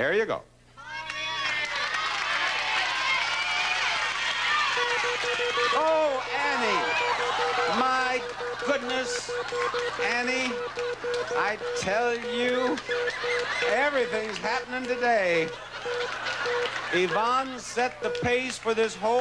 There you go. Oh, Annie. My goodness. Annie, I tell you, everything's happening today. Yvonne set the pace for this whole